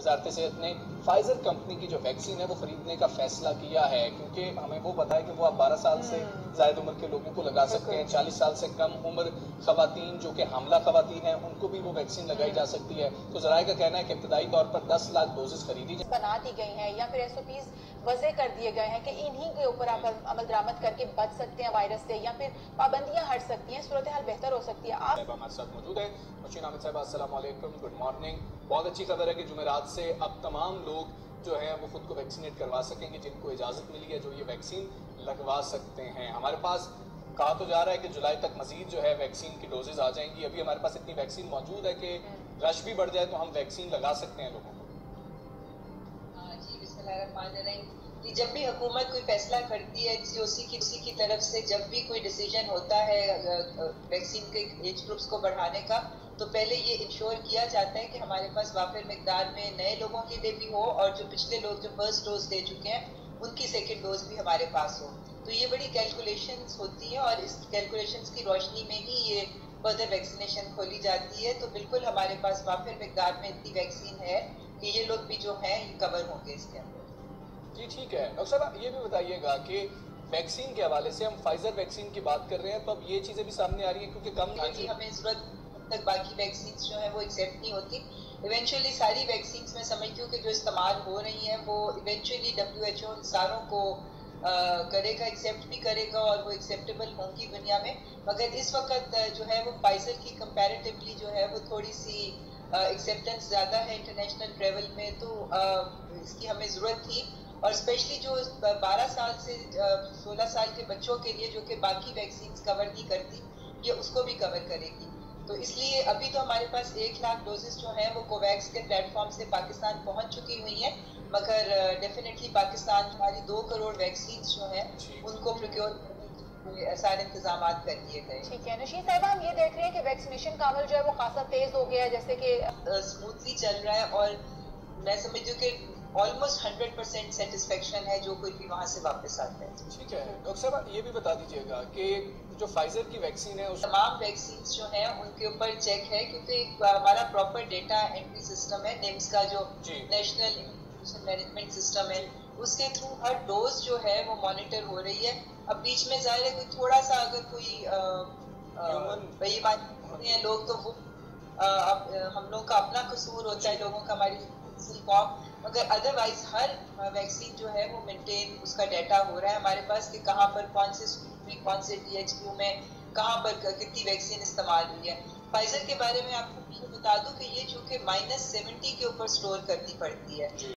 وزارت صحت نے فائزر کمپنی کی جو ویکسین ہے وہ خریدنے کا فیصلہ کیا ہے کیونکہ ہمیں وہ ہے کہ وہ آپ بارہ سال سے زائد عمر کے لوگوں کو لگا سکتے ہیں چالیس سال سے کم عمر خواتین جو کہ حاملہ خواتین ہیں ان کو بھی وہ ویکسین لگائی جا سکتی ہے۔ تو ذرائع کا کہنا ہے کہ ابتدائی طور پر دس لاکھ ڈوزز خریدی جائیں۔ بنا دی گئی ہیں یا پھر ایس او پیز وضع کر دیے گئے ہیں کہ انہی کے اوپر آپ عمل درامت کر کے بچ سکتے ہیں وائرس سے یا پھر پابندیاں ہٹ سکتی ہیں صورتحال بہتر ہو سکتی ہے۔ آپ ہمارے ساتھ موجود ہے مشین عامد صاحبہ السلام علیکم۔ گڈ مارننگ بہت اچھی خبر ہے کہ جمعرات سے اب تمام لوگ جو ہے وہ خود کو ویکسینیٹ کروا سکیں گے، جن کو اجازت ملی ہے جو یہ ویکسین لگوا سکتے ہیں۔ ہمارے پاس کہا تو جا رہا ہے کہ جولائی تک مزید جو ہے ویکسین کی ڈوزز آ جائیں گی۔ ابھی ہمارے پاس اتنی ویکسین موجود ہے کہ رش بھی بڑھ جائے تو ہم ویکسین لگا سکتے ہیں لوگوں کو۔ ہاں جی جب بھی حکومت کوئی فیصلہ کرتی ہے سی او سی کی، اسی کی طرف سے جب بھی کوئی ڈیسیجن ہوتا ہے ویکسین کے ایج گروپس کو بڑھانے کا تو پہلے یہ انشور کیا جاتا ہے کہ ہمارے پاس وافر مقدار میں نئے لوگوں کے لیے بھی ہو اور جو پچھلے لوگ جو فرسٹ ڈوز دے چکے ہیں ان کی سیکنڈ ڈوز بھی ہمارے پاس ہو۔ تو یہ بڑی کیلکولیشنز ہوتی ہیں اور اس کیلکولیشنز کی روشنی میں ہی یہ فردر ویکسینیشن کھولی جاتی ہے۔ تو بالکل ہمارے پاس وافر مقدار میں اتنی ویکسین ہے کہ یہ لوگ بھی جو ہیں یہ کور ہوں گے اس کے اندر۔ جی ٹھیک ہے۔ ڈاکٹر صاحب یہ بھی بتائیے گا کہ ویکسین کے حوالے سے ہم فائزر ویکسین کی بات کر رہے ہیں تو اب یہ چیزیں بھی سامنے آ رہی ہیں کیونکہ کم جی ہمیں ضرورت تک باقی ویکسینز جو ہیں وہ ایکسیپٹ نہیں ہوتی. ایونچولی ساری ویکسینز میں سمجھتی ہوں کہ جو استعمال ہو رہی ہیں وہ ایونچولی ڈبلیو ایچ او ان ساروں کو کرے گا ایکسیپٹ بھی کرے گا اور وہ ایکسیپٹیبل ہوں گی دنیا میں. مگر اس وقت جو ہے وہ فائزر کی کمپیریٹیولی جو ہے وہ تھوڑی سی ایکسیپٹنس زیادہ ہے انٹرنیشنل ٹریول میں تو اس کی ہمیں ضرورت تھی. اور اسپیشلی جو بارہ سال سے سولہ سال کے بچوں کے لیے جو کہ باقی ویکسینز کور نہیں کرتی، یہ اس کو بھی کور کرے گی. تو اس لیے ابھی تو ہمارے پاس ایک لاکھ ڈوزز جو ہیں وہ کوویکس کے پلیٹ فارم سے پاکستان پہنچ چکی ہوئی ہیں۔ مگر ڈیفینیٹلی پاکستان ہماری دو کروڑ ویکسینز جو ہیں ان کو پروکیور سارے انتظامات کر دیے گئے۔ ٹھیک ہے۔ نشین صاحبہ ہم یہ دیکھ رہے ہیں کہ ویکسینیشن کا عمل جو ہے وہ خاصا تیز ہو گیا ہے جیسے کہ اسموتھلی چل رہا ہے اور میں سمجھتی ہوں کہ آلموسٹ ہنڈریڈ پرسینٹ سیٹسفیکشن ہے جو کوئی بھی وہاں سے واپس آتا ہے۔ ٹھیک ہے ڈاکٹر صاحب یہ بھی بتا دیجیے گا کہ جو فائزر کی ویکسین ہے تمام جو ہیں ان کے اوپر چیک ہے کیونکہ ہمارا پراپر ڈیٹا انٹری سسٹم ہے نیمس کا جو نیشنل مینجمنٹ سسٹم ہے اس کے تھرو ہر ڈوز جو ہے وہ مانیٹر ہو رہی ہے۔ اب بیچ میں ظاہر ہے کوئی تھوڑا سا اگر کوئی وہی بات ہیں لوگ تو وہ ہم لوگ کا اپنا قصور ہوتا ہے لوگوں کا ہماری فارم مگر ادروائز ہر ویکسین جو ہے وہ مینٹین اس کا ڈیٹا ہو رہا ہے۔ ہمارے پاس کہ کہاں پر کون سے اسکول میں، کون سے ڈی ایچ کیو میں، کہاں پر کتنی ویکسین استعمال ہوئی ہے۔ فائزر کے بارے میں آپ کو بتا دوں کہ یہ چونکہ مائنس سیونٹی کے اوپر سٹور کرنی پڑتی ہے۔